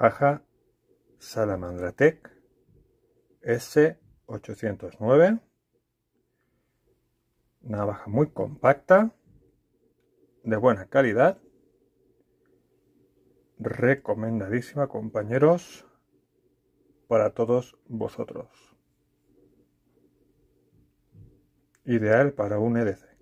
navaja Salamandra Tech S809 navaja muy compacta de buena calidad. Recomendadísima compañeros para todos vosotros. Ideal para un EDC